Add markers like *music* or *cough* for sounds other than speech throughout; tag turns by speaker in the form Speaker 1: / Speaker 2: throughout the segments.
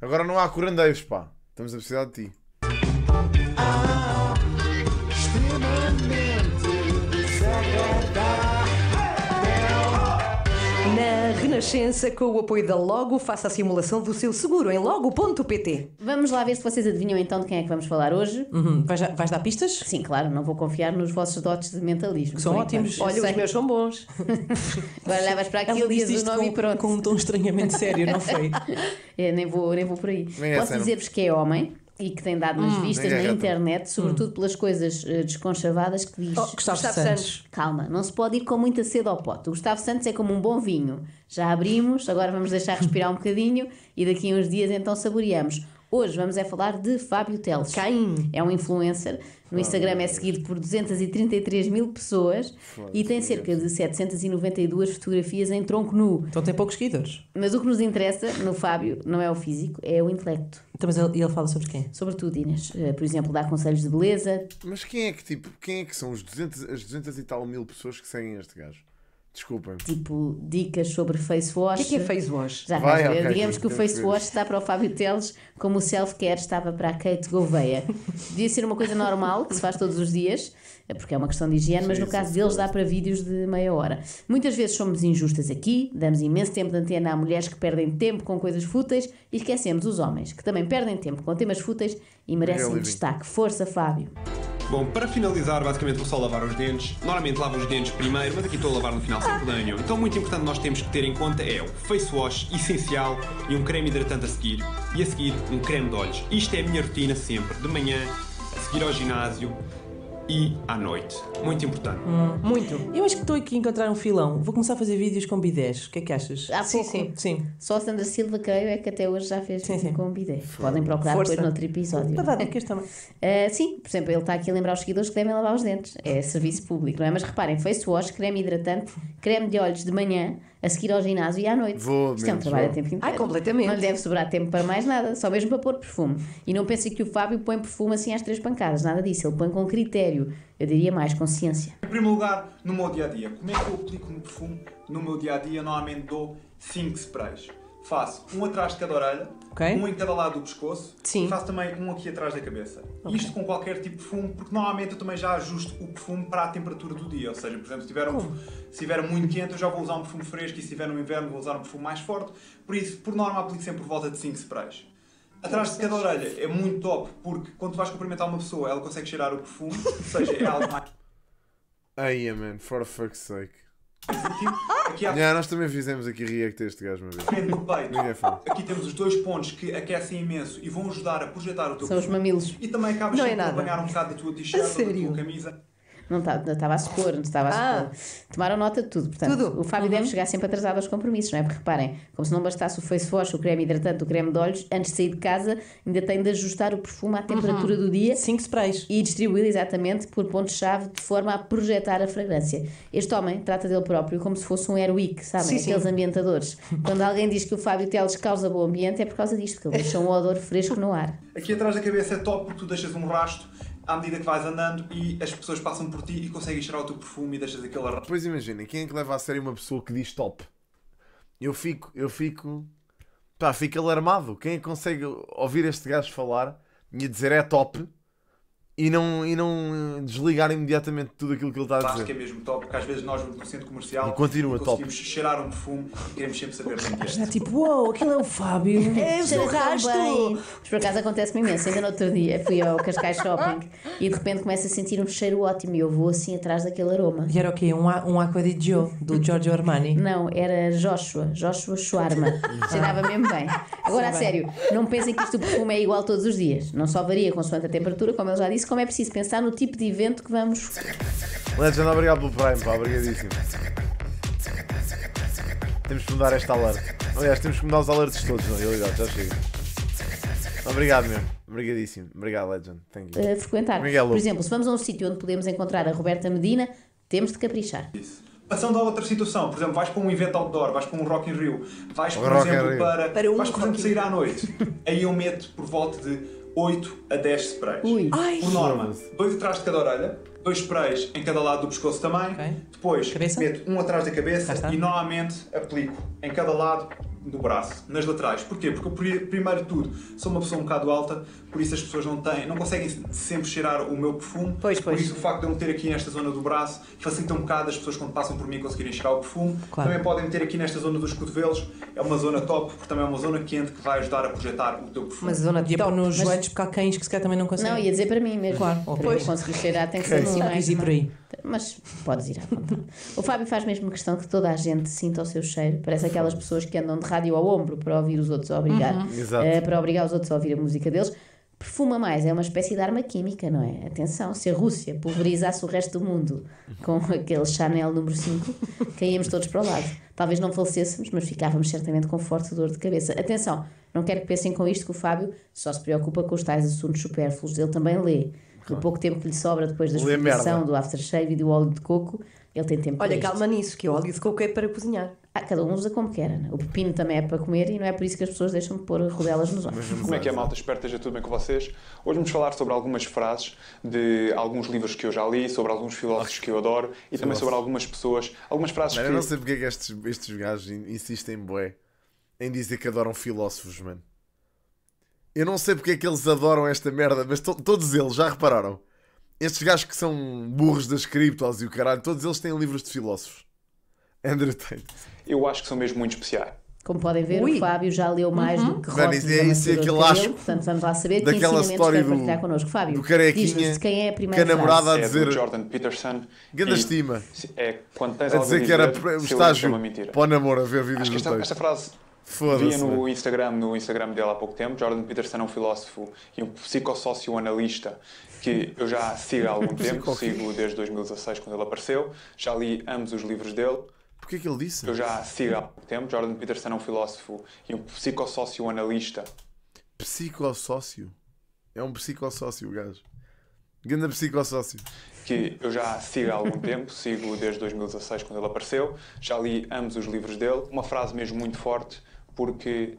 Speaker 1: Agora não há curandeiros, pá. Estamos a precisar de ti.
Speaker 2: Renascença, com o apoio da Logo, faça a simulação do seu seguro em logo.pt.
Speaker 3: Vamos lá ver se vocês adivinham então de quem é que vamos falar hoje.
Speaker 2: Uhum. Vais, vais dar pistas?
Speaker 3: Sim, claro, não vou confiar nos vossos dotes de mentalismo.
Speaker 2: Que são
Speaker 3: por
Speaker 2: ótimos.
Speaker 3: enquanto.
Speaker 2: Olha,
Speaker 3: Sei.
Speaker 2: os meus são bons. *laughs* *laughs*
Speaker 3: Agora levas para o dia do nome e
Speaker 2: com,
Speaker 3: pronto.
Speaker 2: com um tom estranhamente sério, não foi? *laughs*
Speaker 3: É, nem, vou, nem vou por aí.
Speaker 1: Nem é
Speaker 3: Posso dizer-vos que é homem e que tem dado umas vistas
Speaker 1: Nem é
Speaker 3: na
Speaker 1: reto.
Speaker 3: internet, sobretudo pelas coisas eh, desconchavadas que diz.
Speaker 2: Oh, Gustavo,
Speaker 4: Gustavo
Speaker 2: Santos.
Speaker 3: Calma, não se pode ir com muita sede ao pote. O Gustavo Santos é como um bom vinho. Já abrimos, agora vamos deixar respirar um bocadinho e daqui a uns dias então saboreamos. Hoje vamos é falar de Fábio Teles.
Speaker 2: Caim.
Speaker 3: É um influencer. No Instagram é seguido por 233 mil pessoas e tem cerca de 792 fotografias em tronco nu.
Speaker 2: Então tem poucos seguidores.
Speaker 3: Mas o que nos interessa no Fábio não é o físico, é o intelecto.
Speaker 2: Então, mas ele, ele fala sobre quem?
Speaker 3: Sobretudo, Inês. Eh, Por exemplo, dá conselhos de beleza.
Speaker 1: Mas quem é que, tipo, quem é que são os 200, as 200 e tal mil pessoas que seguem este gajo? Desculpem.
Speaker 3: Tipo, dicas sobre face wash.
Speaker 2: O que é que é face wash?
Speaker 3: Já
Speaker 1: Vai,
Speaker 3: vais ver.
Speaker 1: ok,
Speaker 3: Digamos
Speaker 1: sim,
Speaker 3: que o face wash está para o Fábio Teles como o self-care estava para a Kate Gouveia. Devia ser uma coisa normal, que se faz todos os dias, porque é uma questão de higiene, mas
Speaker 1: Sim,
Speaker 3: no caso
Speaker 1: sim,
Speaker 3: deles
Speaker 1: sim.
Speaker 3: dá para vídeos de meia hora. Muitas vezes somos injustas aqui, damos imenso tempo de antena a mulheres que perdem tempo com coisas fúteis e esquecemos os homens, que também perdem tempo com temas fúteis e merecem destaque. Força, Fábio.
Speaker 5: Bom, para finalizar, basicamente vou só lavar os dentes. Normalmente lavo os dentes primeiro, mas aqui estou a lavar no final sem problema Então, muito importante nós temos que ter em conta é o face wash essencial e um creme hidratante a seguir. E a seguir, um creme de olhos. Isto é a minha rotina sempre, de manhã, a seguir ao ginásio e à noite. Muito importante.
Speaker 2: Muito. Eu acho que estou aqui a encontrar um filão. Vou começar a fazer vídeos com bidés. O que é que achas?
Speaker 3: Há
Speaker 2: sim,
Speaker 3: pouco.
Speaker 2: sim, sim.
Speaker 3: Só a Sandra Silva, creio, é que até hoje já fez
Speaker 2: Sim, sim.
Speaker 3: com bidé. Podem procurar
Speaker 2: Força.
Speaker 3: depois noutro episódio.
Speaker 2: Para dar dicas também.
Speaker 3: Uh, *laughs* sim, por exemplo, ele está aqui a lembrar os seguidores que devem lavar os dentes. É serviço público, não é? Mas reparem, face wash, creme hidratante, creme de olhos de manhã, a seguir ao ginásio e à noite.
Speaker 1: Vou
Speaker 3: Isto é um trabalho
Speaker 1: vou.
Speaker 3: a tempo inteiro.
Speaker 2: Ai, completamente.
Speaker 3: Não lhe deve sobrar tempo para mais nada, só mesmo para pôr perfume. E não pensem que o Fábio põe perfume assim às três pancadas, nada disso. Ele põe com critério, eu diria mais, consciência.
Speaker 6: Em primeiro lugar, no meu dia a dia, como é que eu aplico no perfume? No meu dia a dia, normalmente dou 5 sprays. Faço um atrás de cada orelha,
Speaker 2: Ok.
Speaker 6: um em cada lado do pescoço
Speaker 2: Sim.
Speaker 6: e faço também um aqui atrás da cabeça. Isto com qualquer tipo de perfume, porque normalmente eu também já ajusto o perfume para a temperatura do dia. Ou seja, por exemplo, se tiver, um, se estiver muito quente, eu já vou usar um perfume fresco e se estiver no inverno, vou usar um perfume mais forte. Por isso, por norma, aplico sempre por volta de 5 sprays. Atrás de cada orelha é muito top, porque quando tu vais cumprimentar uma pessoa, ela consegue cheirar o perfume, ou seja, é algo mais
Speaker 1: Ai, man, for fuck's sake.
Speaker 6: Aqui à
Speaker 1: Já, nós também fizemos aqui react a este gajo uma vez. fala.
Speaker 6: Aqui temos os dois pontos que aquecem imenso e vão ajudar a projetar o teu
Speaker 3: São os
Speaker 6: perfume.
Speaker 3: mamilos.
Speaker 6: E também acabas
Speaker 2: Não é
Speaker 6: sempre a
Speaker 2: nada.
Speaker 6: apanhar um bocado da tua t-shirt
Speaker 2: A
Speaker 6: ou da tua camisa.
Speaker 3: Não tá- estava a supor, não estava a
Speaker 2: Ah.
Speaker 3: supor. Tomaram nota de tudo. Portanto,
Speaker 2: Tudo.
Speaker 3: o Fábio
Speaker 2: Uhum.
Speaker 3: deve chegar sempre atrasado aos compromissos, não é? Porque reparem, como se não bastasse o face wash, o creme hidratante, o creme de olhos, antes de sair de casa, ainda tem de ajustar o perfume à temperatura do dia
Speaker 2: Cinco sprays.
Speaker 3: e distribuí-lo exatamente por pontos-chave de forma a projetar a fragrância. Este homem trata dele próprio como se fosse um airwick, sabem?
Speaker 2: Sim, sim.
Speaker 3: Aqueles ambientadores. Quando alguém diz que o Fábio Teles causa bom ambiente, é por causa disto, que ele deixa um odor fresco no ar.
Speaker 6: Aqui atrás da cabeça é top porque tu deixas um rasto à medida que vais andando e as pessoas passam por ti e conseguem cheirar o teu perfume e deixas aquele rasto.
Speaker 1: Depois imaginem, quem é que leva a sério uma pessoa que diz top? Eu fico, eu fico, pá, fico alarmado. Quem é que consegue ouvir este gajo falar e dizer é top e não, e não desligar imediatamente tudo aquilo que ele está a
Speaker 6: Acho que é
Speaker 1: dizer?
Speaker 6: mesmo top porque às vezes nós vamos no centro comercial
Speaker 1: E continua
Speaker 6: conseguimos cheirar um perfume e queremos sempre saber quem
Speaker 2: Já
Speaker 6: é.
Speaker 2: tipo, uou, aquele é o Fábio. *laughs* É o
Speaker 3: Cheira
Speaker 2: seu
Speaker 3: tão
Speaker 2: rasto.
Speaker 3: bem. Mas por acaso acontece-me imenso. Ainda no outro dia fui ao Cascais Shopping e de repente começo a sentir um cheiro ótimo e eu vou assim atrás daquele aroma.
Speaker 2: E era o quê? Um, a- um Aqua di Gio, do Giorgio Armani.
Speaker 3: Não, era Joshua, Joshua Schwarma. *laughs* Cheirava mesmo bem. Agora, a
Speaker 2: Sim,
Speaker 3: sério, não pensem que isto do perfume é igual todos os dias. Não só varia consoante a temperatura, como ele já disse, como é preciso pensar no tipo de evento que vamos.
Speaker 1: Legend, obrigado pelo Prime, pá, obrigadíssimo. Temos que mudar esta alerta. Aliás, temos que mudar os alertas todos, na realidade, já chega. Obrigado mesmo, obrigadíssimo. Obrigado, Legend. Thank you.
Speaker 3: eh, frequentar. Por exemplo, se vamos a um sítio onde podemos encontrar a Roberta Medina, temos de caprichar.
Speaker 6: Isso. Passando a outra situação, por exemplo, vais para um evento outdoor, vais para um Rock in Rio, vais, por
Speaker 1: Rock
Speaker 6: exemplo, para,
Speaker 2: Para um
Speaker 6: vais, por exemplo, sair à noite. *laughs* Aí eu meto por volta de 8 a 10 sprays.
Speaker 3: Ui.
Speaker 2: Ai,
Speaker 6: Por norma, dois atrás de cada orelha, dois
Speaker 7: sprays em cada lado do pescoço também.
Speaker 2: Ok.
Speaker 7: Depois
Speaker 2: Cabeça?
Speaker 7: meto um atrás da cabeça e normalmente aplico em cada lado do braço, nas laterais. Porquê? Porque eu, pri- primeiro de tudo, sou uma pessoa um bocado alta, por isso as pessoas não têm, não conseguem sempre cheirar o meu perfume.
Speaker 4: Pois, pois.
Speaker 7: Por isso o facto de eu meter aqui nesta zona do braço facilita um bocado as pessoas quando passam por mim conseguirem cheirar o perfume.
Speaker 2: Claro.
Speaker 7: Também podem meter aqui nesta zona dos cotovelos, é uma zona top, porque também é uma zona quente que vai ajudar a projetar o teu perfume.
Speaker 4: Uma zona de
Speaker 2: Ia pôr
Speaker 4: top.
Speaker 2: nos
Speaker 3: Mas-
Speaker 2: joelhos porque há cães que se calhar também não conseguem.
Speaker 3: Não, ia dizer para mim mesmo.
Speaker 2: Claro,
Speaker 3: Para
Speaker 2: pois.
Speaker 3: eu conseguir cheirar tem que ser assim
Speaker 2: Não
Speaker 3: mais.
Speaker 2: quis ir por aí.
Speaker 3: Mas podes ir à vontade. O Fábio faz mesmo questão que toda a gente sinta o seu cheiro. Parece aquelas pessoas que andam de rádio ao ombro para ouvir os outros a obrigar,
Speaker 2: Uhum.
Speaker 1: Exato.
Speaker 3: eh, para obrigar os outros a ouvir a música deles. Perfuma mais, é uma espécie de arma química, não é? Atenção, se a Rússia pulverizasse o resto do mundo com *laughs* aquele Chanel número 5, caíamos todos para o lado. Talvez não falecêssemos, mas ficávamos certamente com forte dor de cabeça. Atenção, não quero que pensem com isto que o Fábio só se preocupa com os tais assuntos supérfluos. Ele também lê. No pouco tempo que lhe sobra depois da
Speaker 1: merda.
Speaker 3: do aftershave e do óleo de coco, ele tem tempo
Speaker 4: Olha,
Speaker 3: isto.
Speaker 4: calma nisso, que o óleo de coco é para cozinhar.
Speaker 3: Ah, cada um usa como quer. Ana. O pepino também é para comer e não é por isso que as pessoas deixam de pôr rodelas nos olhos.
Speaker 6: Como é que é, malta? Espero que esteja tudo bem com vocês. Hoje vamos falar sobre algumas frases de alguns livros que eu já li, sobre alguns filósofos que eu adoro e também sobre algumas pessoas, algumas frases que...
Speaker 1: eu não sei porque é que estes, estes gajos in- insistem, bué, em dizer que adoram filósofos, mano. Eu não sei porque é que eles adoram esta merda, mas to- todos eles, já repararam? Estes gajos que são burros das criptos e o caralho, todos eles têm livros de filósofos. Andrew Tate.
Speaker 6: Eu acho que são mesmo muito especiais.
Speaker 3: Como podem ver,
Speaker 4: Ui.
Speaker 3: o Fábio já leu mais do que
Speaker 1: isso é isso e
Speaker 3: maquiador de
Speaker 1: aquele asco
Speaker 3: Portanto, vamos lá saber que
Speaker 1: daquela
Speaker 3: ensinamentos
Speaker 1: história
Speaker 3: quer
Speaker 1: do-
Speaker 3: partilhar connosco. Fábio,
Speaker 1: do carequinha
Speaker 3: quem é a
Speaker 1: que
Speaker 3: primeira
Speaker 1: a namorada
Speaker 3: frase.
Speaker 1: a
Speaker 6: é
Speaker 1: dizer-
Speaker 6: do Jordan Peterson.
Speaker 1: Grande estima.
Speaker 6: É quando tens
Speaker 1: a dizer que era
Speaker 6: eu
Speaker 1: estágio
Speaker 6: é
Speaker 1: para o namoro a ver vídeos
Speaker 6: Acho que
Speaker 1: do
Speaker 6: esta, esta frase. Via no. Instagram, no Instagram dele há pouco tempo. Jordan Peterson é um filósofo e um psicossocioanalista que eu já sigo há algum *laughs* tempo, sigo desde 2016 quando ele apareceu. Já li ambos os livros dele.
Speaker 1: Porquê que ele disse?
Speaker 6: Eu já sigo há pouco tempo. Jordan Peterson é um filósofo e um psicossocioanalista.
Speaker 1: Psicossócio. É um psicossócio, o gajo. Ganda psicossócio.
Speaker 6: que eu já sigo há algum tempo, sigo desde 2016 quando ele apareceu, já li ambos os livros dele. Uma frase mesmo muito forte, porque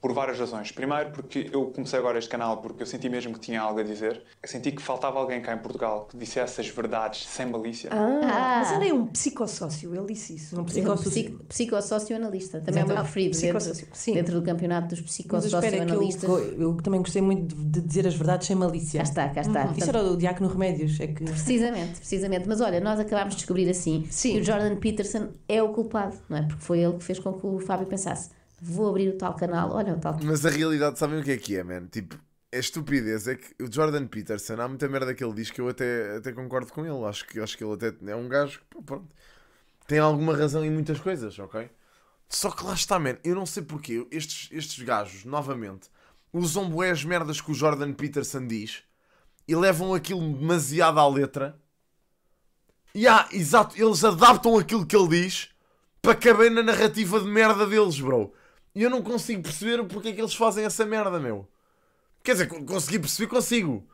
Speaker 6: por várias razões. Primeiro, porque eu comecei agora este canal porque eu senti mesmo que tinha algo a dizer. Eu senti que faltava alguém cá em Portugal que dissesse as verdades sem malícia.
Speaker 4: Ah, mas ele é um psicossócio, ele disse isso.
Speaker 2: Um
Speaker 3: Um
Speaker 2: psicossocialista.
Speaker 3: psico- Psicossocioanalista. Também é o meu
Speaker 4: Exato.
Speaker 3: preferido dentro,
Speaker 4: Psicossócio, sim.
Speaker 3: dentro do campeonato dos
Speaker 2: é que eu,
Speaker 3: psicossocioanalistas.
Speaker 2: eu também gostei muito de, dizer as verdades sem malícia.
Speaker 3: Cá está, cá está.
Speaker 2: Isso
Speaker 3: Portanto,
Speaker 2: era o Diácono Remédios. É que...
Speaker 3: Precisamente, precisamente. Mas olha, nós acabámos de descobrir assim
Speaker 4: Sim.
Speaker 3: que o Jordan Peterson é o culpado, não é? Porque foi ele que fez com que o Fábio pensasse: vou abrir o tal canal, olha o tal.
Speaker 1: Mas a realidade, sabem o que é que é, man? Tipo, é estupidez. É que o Jordan Peterson, há muita merda que ele diz que eu até, até concordo com ele. Acho que, acho que ele até é um gajo que, pronto, tem alguma razão em muitas coisas, ok? Só que lá está, man. Eu não sei porquê. Estes, estes gajos, novamente, usam bué as merdas que o Jordan Peterson diz e levam aquilo demasiado à letra. E ah, exato, eles adaptam aquilo que ele diz para caber na narrativa de merda deles, bro. E eu não consigo perceber porque é que eles fazem essa merda, meu. Quer dizer, con- consegui perceber, consigo.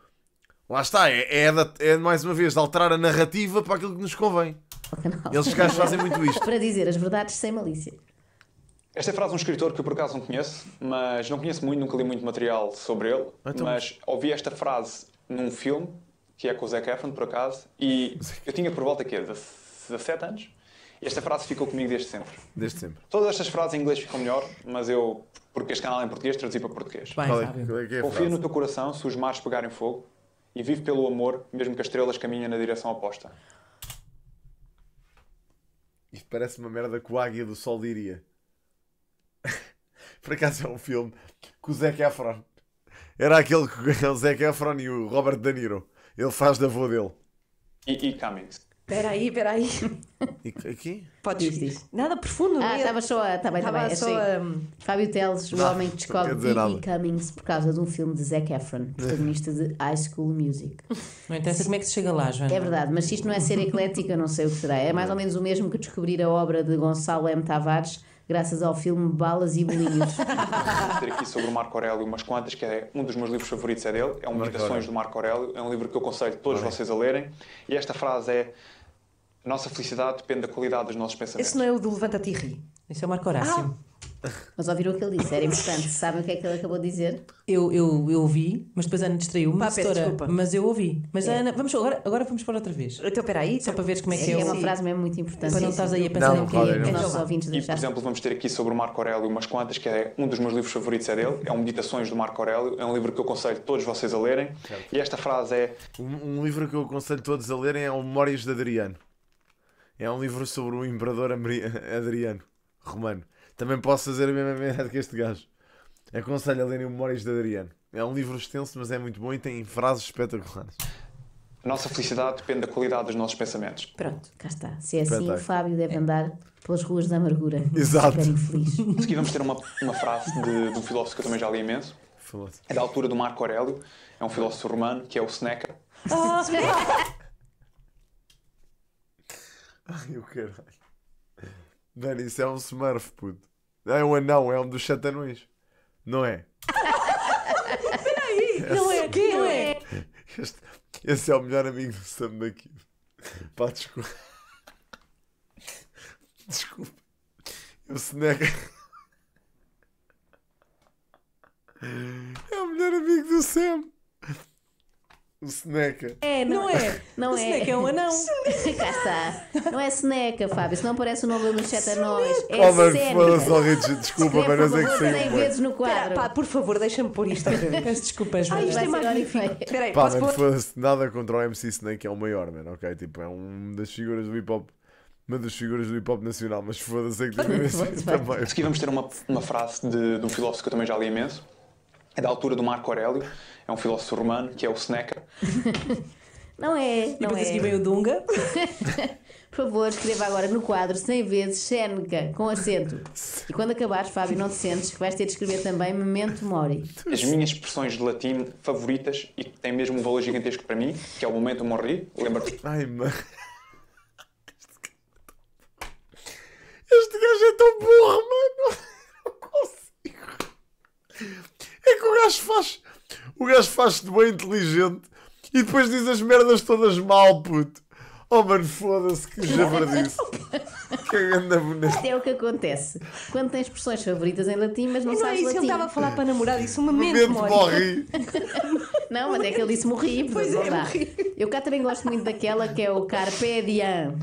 Speaker 1: Lá está, é, é, da- é mais uma vez de alterar a narrativa para aquilo que nos convém.
Speaker 3: canal.
Speaker 1: Eles gajos fazem muito isto.
Speaker 3: Para dizer as verdades sem malícia.
Speaker 6: Esta é a frase de um escritor que eu por acaso não conheço, mas não conheço muito, nunca li muito material sobre ele,
Speaker 1: Então-
Speaker 6: mas ouvi esta frase num filme, que é com o Zac Efron, por acaso, e eu tinha por volta aqui, 17 anos, e esta frase ficou comigo desde sempre.
Speaker 1: Desde sempre.
Speaker 6: Todas estas frases em inglês ficam melhor, mas eu, porque este canal é em português, traduzi para português.
Speaker 2: Bem,
Speaker 1: Qual é, qual é que é a
Speaker 6: Confia
Speaker 1: frase?
Speaker 6: no teu coração se os mares pegarem fogo e vive pelo amor, mesmo que as estrelas caminhem na direção oposta.
Speaker 1: Isto parece uma merda que o Águia do Sol diria. Por acaso é um filme com o Zac Efron. Era aquele que o Zac Efron e o Robert De Niro. Ele faz da avó dele.
Speaker 6: E, e Cummings.
Speaker 4: Espera aí, espera aí.
Speaker 1: E aqui?
Speaker 4: Podes
Speaker 3: Diz,
Speaker 4: ir.
Speaker 3: diz.
Speaker 4: Nada profundo,
Speaker 3: Ah,
Speaker 4: é?
Speaker 3: estava só a. Está
Speaker 4: Estava
Speaker 3: bem.
Speaker 4: só
Speaker 3: achei-
Speaker 4: a...
Speaker 3: Fábio Teles, o homem que descobre
Speaker 1: dizer nada.
Speaker 3: Cummings por causa de um filme de Zac Efron, *laughs* protagonista de High School Music.
Speaker 2: Não interessa como é que se chega lá, Joana.
Speaker 3: É verdade, mas se isto não é ser eclético, eu não sei o que será. É mais ou menos o mesmo que descobrir a obra de Gonçalo M. Tavares graças ao filme Balas e Bolinhos. *laughs*
Speaker 6: Vou dizer aqui sobre o Marco Aurélio umas quantas, que é um dos meus livros favoritos é dele, é um Meditações do Marco Aurélio, é um livro que eu aconselho todos vocês a lerem, e esta frase é a nossa felicidade depende da qualidade dos nossos pensamentos.
Speaker 4: Esse não é o do Levanta-te e ri.
Speaker 2: Isso é o Marco Horácio.
Speaker 3: Mas ouviram o que ele disse, era importante. Sabem o que é que ele acabou de dizer?
Speaker 2: Eu, eu, eu ouvi, mas depois a Ana distraiu-me.
Speaker 4: Pá, peço desculpa.
Speaker 2: Mas eu ouvi. Mas a Ana, vamos agora, agora vamos para outra vez.
Speaker 4: Então, peraí.
Speaker 2: Só para veres como é que
Speaker 3: É,
Speaker 2: é,
Speaker 3: é uma frase mesmo muito importante.
Speaker 2: Para não estás aí a pensar
Speaker 1: Não,
Speaker 2: em
Speaker 1: não,
Speaker 2: que
Speaker 3: Os
Speaker 1: não.
Speaker 3: nossos ouvintes
Speaker 6: E, por exemplo, vamos ter aqui sobre o Marco Aurélio umas quantas, que é um dos meus livros favoritos é dele, é o Meditações do Marco Aurélio, é um livro que eu aconselho todos vocês a lerem. E esta frase é:
Speaker 1: Um, um livro que eu aconselho todos a lerem é o Memórias de Adriano. É um livro sobre o imperador *laughs* Adriano, romano. Também posso fazer a mesma merda que este gajo. Aconselho a lerem o Memórias de Adriano. É um livro extenso, mas é muito bom e tem frases espetaculares.
Speaker 6: A nossa felicidade depende da qualidade dos nossos pensamentos.
Speaker 3: Pronto, cá está. Se é assim, o Fábio deve andar pelas ruas da amargura. *laughs*
Speaker 1: Exato.
Speaker 3: Super infeliz.
Speaker 6: Vamos ter uma, uma frase de, de um filósofo que eu também já li imenso. É da altura do Marco Aurélio, é um filósofo romano, que é o Seneca.
Speaker 1: Ai, o caralho. Mano, isso é um smurf, puto. É um anão, é um dos sete anões. Não é?
Speaker 2: Não é, quem não é?
Speaker 1: Este- esse é o melhor amigo do Sam daqui. Pá, desculpa. Desculpa. O Seneca. É o melhor amigo do Sam. O Seneca.
Speaker 3: É,
Speaker 2: Não é?
Speaker 3: Não
Speaker 2: O
Speaker 3: é.
Speaker 2: Seneca é um anão. *laughs*
Speaker 3: Cá está. Não é Seneca, Fábio. Se não parece o nome dos sete anões. É
Speaker 1: Oh, mano, foda-se, Rich, desculpa, mas não sei que saiu.
Speaker 3: 100
Speaker 1: bué.
Speaker 3: vezes no
Speaker 4: Pera,
Speaker 3: quadro.
Speaker 4: pá, por favor, deixa-me pôr isto outra vez. *laughs*
Speaker 2: Peço desculpas,
Speaker 4: Ai,
Speaker 2: mas-
Speaker 4: isto é magnífico.
Speaker 3: efeito.
Speaker 4: Espera aí,
Speaker 1: Pá, mano, foda-se, nada contra o MC Snake, é o maior, mano, ok? Tipo, é uma das figuras do hip hop, uma das figuras do hip hop nacional, mas foda-se, é que também.
Speaker 6: A seguir vamos ter uma, uma frase de, de um filósofo que eu também já li imenso. É da altura do Marco Aurélio, é um filósofo romano, que é o Seneca. *laughs*
Speaker 3: Não é.
Speaker 2: E
Speaker 3: Não
Speaker 2: depois
Speaker 3: é.
Speaker 2: vem o Dunga. *laughs*
Speaker 3: Por favor, escreva agora no quadro 100 vezes Seneca, com acento. E quando acabares, Fábio, não te sentes que vais ter de escrever também Memento Mori.
Speaker 6: As minhas expressões de latim favoritas e que têm mesmo um valor gigantesco para mim, que é o momento morri. Lembra-te?
Speaker 1: Ai, mano. Este gajo é tão burro, mano. Não consigo. É que o gajo faz. O gajo faz-se de bem inteligente e depois diz as merdas todas mal, puto. Oh, mano, foda-se, que javardice. *laughs* Que grande boneco.
Speaker 3: Isto é o que acontece. Quando tens expressões favoritas em latim, mas não,
Speaker 4: não é
Speaker 3: sabes
Speaker 4: isso, ele
Speaker 3: latim.
Speaker 4: estava a falar para a namorada, isso um *laughs* momento,
Speaker 1: morri. *laughs*
Speaker 3: Não, mas é que ele disse morri,
Speaker 4: Pois
Speaker 3: portanto
Speaker 4: é,
Speaker 3: não dá.
Speaker 4: morri.
Speaker 3: Eu cá também gosto muito daquela que é o Carpe Diem.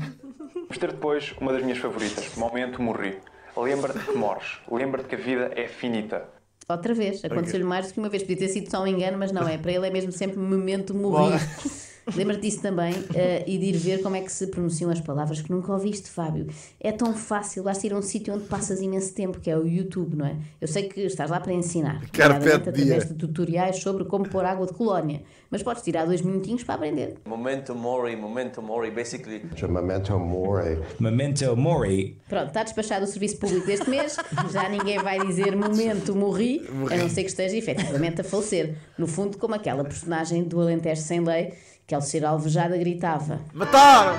Speaker 6: Vamos ter depois uma das minhas favoritas, momento morri. Lembra-te que morres. Lembra-te que a vida é finita.
Speaker 3: Outra vez, aconteceu-lhe mais do que uma vez. Podia ter sido só um engano, mas não é. Para ele é mesmo sempre momento morri. Lembra-te disso também eh, e de ir ver como é que se pronunciam as palavras que nunca ouviste, Fábio. É tão fácil, basta ir a um sítio onde passas imenso tempo, que é o YouTube, não é? Eu sei que estás lá para ensinar, *laughs* através
Speaker 1: diem.
Speaker 3: de tutoriais sobre como pôr água de colónia, mas podes tirar dois minutinhos para aprender.
Speaker 8: Memento mori, memento mori, basically
Speaker 9: Memento mori.
Speaker 10: Memento mori.
Speaker 3: Pronto, está despachado o serviço público deste mês, já ninguém vai dizer momento morri, a não ser que esteja efetivamente a falecer. No fundo, como aquela personagem do Alentejo Sem Lei, que ao ser alvejada gritava.
Speaker 1: Mataram!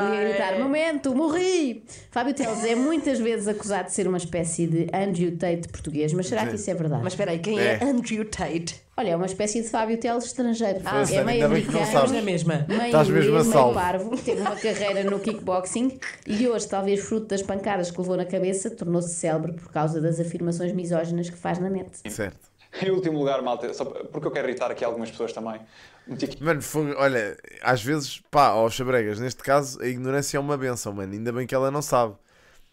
Speaker 3: Podia gritar, momento, morri! Fábio Teles é muitas vezes acusado de ser uma espécie de Andrew Tate português, mas será que isso é verdade?
Speaker 4: Mas espera aí, quem é,
Speaker 1: É.
Speaker 4: Andrew Tate?
Speaker 3: Olha, é uma espécie de Fábio Teles estrangeiro.
Speaker 1: Ah,
Speaker 3: é meio americano.
Speaker 2: Na mesma.
Speaker 3: meio
Speaker 1: Estás mesmo a salvo.
Speaker 3: parvo, teve uma carreira no kickboxing e hoje, talvez fruto das pancadas que levou na cabeça, tornou-se célebre por causa das afirmações misóginas que faz na net.
Speaker 1: Certo. *laughs*
Speaker 6: Em último lugar, malta, só porque eu quero irritar aqui algumas pessoas também.
Speaker 1: Mano, olha, às vezes, pá, ó Xabregas, neste caso, a ignorância é uma benção, mano. Ainda bem que ela não sabe.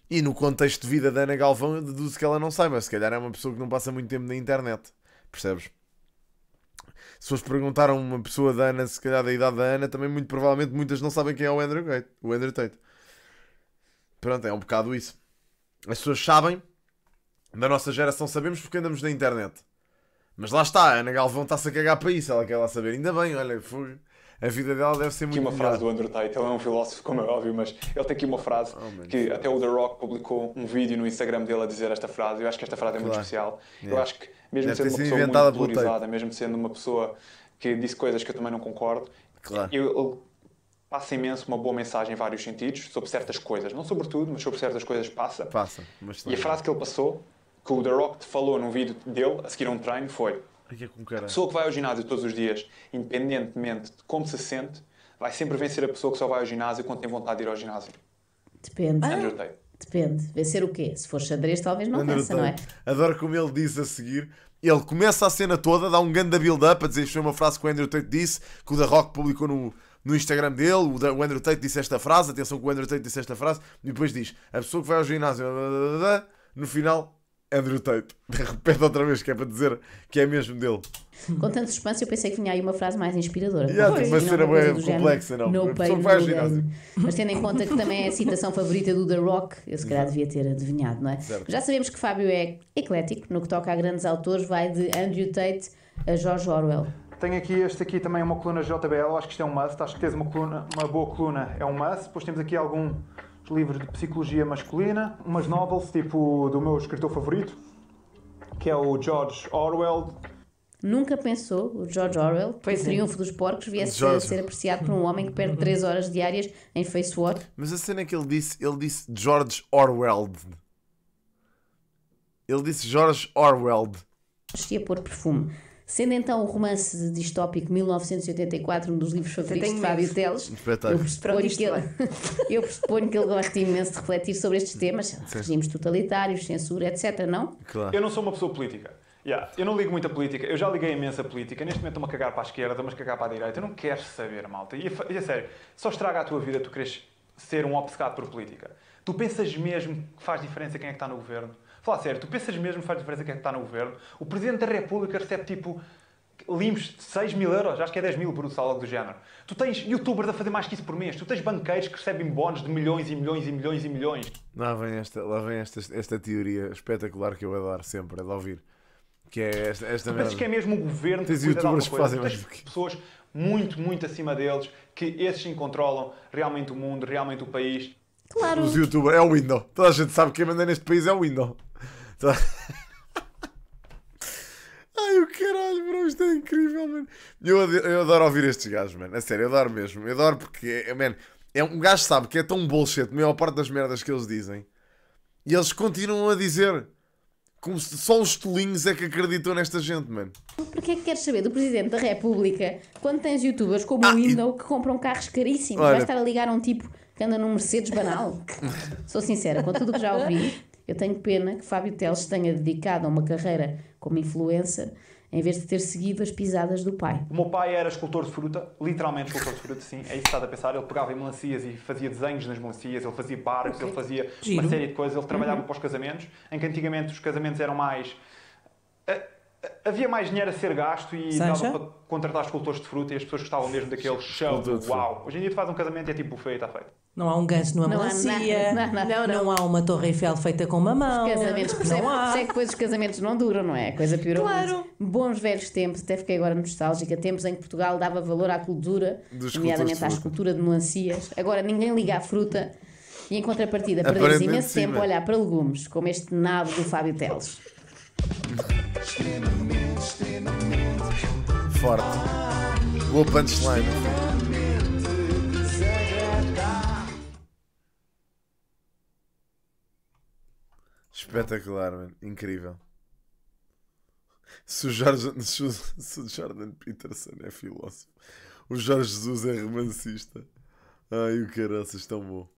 Speaker 1: E no contexto de vida da Ana Galvão, eu deduzo que ela não mas se calhar é uma pessoa que não passa muito tempo na internet. Percebes? Se fores perguntar a uma pessoa da Ana, se calhar da idade da Ana, também muito provavelmente muitas não sabem quem é o Andrew Tate. O Andrew Tate. Pronto, é um bocado isso. As pessoas sabem, da nossa geração sabemos porque andamos na internet. Mas lá está, a Ana Galvão está-se a cagar para isso, ela quer lá saber. Ainda bem, olha, foi... a vida dela deve ser
Speaker 6: aqui
Speaker 1: muito
Speaker 6: uma
Speaker 1: melhor.
Speaker 6: frase do Andrew Tate, ele é um filósofo, como é óbvio, mas ele tem aqui uma frase
Speaker 1: Oh,
Speaker 6: que até o The Rock publicou um vídeo no Instagram dele a dizer esta frase. Eu acho que esta frase é muito
Speaker 1: Claro.
Speaker 6: especial. Eu
Speaker 1: Yeah.
Speaker 6: acho que, mesmo
Speaker 1: Deve
Speaker 6: sendo uma pessoa muito polarizada, mesmo sendo uma pessoa que disse coisas que eu também não concordo,
Speaker 1: Claro.
Speaker 6: eu, ele passa imenso uma boa mensagem em vários sentidos, sobre certas coisas. Não sobre tudo, mas sobre certas coisas passa.
Speaker 1: Passa.
Speaker 6: E a frase que ele passou, que o The Rock falou num vídeo dele, a seguir a um treino, foi
Speaker 1: é
Speaker 6: a pessoa que vai ao ginásio todos os dias, independentemente de como se sente, vai sempre vencer a pessoa que só vai ao ginásio quando tem vontade de ir ao ginásio.
Speaker 3: Depende.
Speaker 4: Andrew Tate.
Speaker 3: Depende. Vai ser o quê? Se for xadrez, talvez não
Speaker 1: Andrew
Speaker 3: cansa, não é?
Speaker 1: Tate. Adoro como ele diz a seguir. Ele começa a cena toda, dá um ganda build-up a dizer isto foi uma frase que o Andrew Tate disse, que o The Rock publicou no, no Instagram dele. O Andrew Tate disse esta frase, atenção que o Andrew Tate disse esta frase, e depois diz: a pessoa que vai ao ginásio, no final, Andrew Tate. Repete outra vez, que é para dizer que é mesmo dele.
Speaker 3: Com tanto suspense, eu pensei que vinha aí uma frase mais inspiradora.
Speaker 1: Yeah, tipo cena
Speaker 3: coisa
Speaker 1: bem complexa, não.
Speaker 3: No pain, no gain. Mas tendo em conta que também é a citação favorita do The Rock, eu se calhar devia ter adivinhado, não é?
Speaker 1: Certo.
Speaker 3: Já sabemos que Fábio é eclético, no que toca a grandes autores, vai de Andrew Tate a George Orwell.
Speaker 6: Tenho aqui este aqui também é uma coluna JBL, acho que isto é um must, acho que teres uma, coluna, uma boa coluna é um must. Depois temos aqui alguns livros de psicologia masculina, umas novels tipo do meu escritor favorito, que é o George Orwell.
Speaker 3: Nunca pensou, o George Orwell, que
Speaker 11: Pois
Speaker 3: o
Speaker 11: é.
Speaker 3: triunfo dos porcos viesse
Speaker 1: George.
Speaker 3: a ser apreciado por um homem que perde 3 horas diárias em Facebook.
Speaker 1: Mas a cena é que ele disse, ele disse George Orwell. Ele disse George Orwell.
Speaker 3: Vestia por perfume. Sendo então o romance distópico 1984 um dos livros favoritos de Fábio. Teles, *laughs* eu pressuponho, que ele, *laughs* eu pressuponho que ele gosta imenso de refletir sobre estes temas, regimes totalitários, censura, etc. Não?
Speaker 1: Claro.
Speaker 6: Eu não sou uma pessoa política. Yeah, eu não ligo muito a política. Eu já liguei imensa política. Neste momento estou-me a cagar para a esquerda, estou-me a cagar para a direita. Eu não quero saber, malta. E, a e a sério, só estraga a tua vida tu queres ser um obcecado por política. Tu pensas mesmo que faz diferença quem é que está no governo? Fala sério, tu pensas mesmo que faz diferença quem é que está no governo? O Presidente da República recebe tipo limpos de 6 mil euros, acho que é 10 mil brutos, algo do género. Tu tens youtubers a fazer mais que isso por mês. Tu tens banqueiros que recebem bónus de milhões e milhões e milhões e milhões.
Speaker 1: Lá vem, esta, lá vem esta, esta teoria espetacular que eu adoro sempre, é de ouvir. Que é esta, esta
Speaker 6: Tu pensas que é mesmo o governo
Speaker 1: Tens
Speaker 6: cuida de alguma
Speaker 1: youtubers que
Speaker 6: coisa?
Speaker 1: fazem
Speaker 6: Tu
Speaker 1: mais
Speaker 6: tens
Speaker 1: que-
Speaker 6: pessoas muito, muito acima deles, que esses sim controlam realmente o mundo, realmente o país.
Speaker 3: Claro.
Speaker 1: Os youtubers, é o Windows. Toda a gente sabe que quem manda neste país é o Windows. *laughs* Ai, o caralho, bro, isto é incrível, mano. Eu, ade- eu adoro ouvir estes gajos, mano. A sério, eu adoro mesmo. Eu adoro porque, é, man, é um gajo sabe que é tão bullshit, a maior parte das merdas que eles dizem. E eles continuam a dizer. Como se só os tolinhos é que acreditam nesta gente, mano.
Speaker 3: Porque é que queres saber do Presidente da República quando tens youtubers como
Speaker 1: Ah,
Speaker 3: o
Speaker 1: e-
Speaker 3: Window que compram carros caríssimos?
Speaker 1: Olha-
Speaker 3: Vais estar a ligar a um tipo que anda num Mercedes banal? *laughs* Sou sincera, com tudo o que já ouvi, eu tenho pena que Fábio Teles tenha dedicado a uma carreira como influencer em vez de ter seguido as pisadas do pai.
Speaker 6: O meu pai era escultor de fruta, literalmente escultor de fruta, sim, é isso que estás a pensar. Ele pegava em melancias e fazia desenhos nas melancias, ele fazia barcos, ele fazia
Speaker 2: Giro.
Speaker 6: uma série de coisas, ele trabalhava para os casamentos, em que antigamente os casamentos eram mais. Havia mais dinheiro a ser gasto e
Speaker 2: Sancha?
Speaker 6: dava para contratar escultores de fruta e as pessoas gostavam mesmo daquele show.
Speaker 1: De.
Speaker 6: Uau! Hoje em dia tu faz um casamento e é tipo buffet e está feito.
Speaker 2: Não há um ganso numa
Speaker 3: Não há
Speaker 2: melancia.
Speaker 3: nada, nada.
Speaker 2: Não, há uma torre Eiffel feita com mamão.
Speaker 3: Casamentos, percebe,
Speaker 2: não há.
Speaker 3: percebe que depois os casamentos não duram, não é? A coisa piorou
Speaker 2: Claro.
Speaker 3: muito. Bons velhos tempos, até fiquei agora nostálgica, tempos em que Portugal dava valor à cultura,
Speaker 1: Dos
Speaker 3: nomeadamente à escultura de melancias. Agora ninguém liga à fruta e em contrapartida perdemos imenso
Speaker 1: sim,
Speaker 3: tempo a olhar para legumes, como este nabo do Fábio Teles.
Speaker 1: Forte. Boa punchline. Espetacular, mano. Incrível. Se o, Jorge, *laughs* se, o, Jordan Peterson é filósofo, o Jorge Jesus é romancista. Ai, o caraças, tão bom.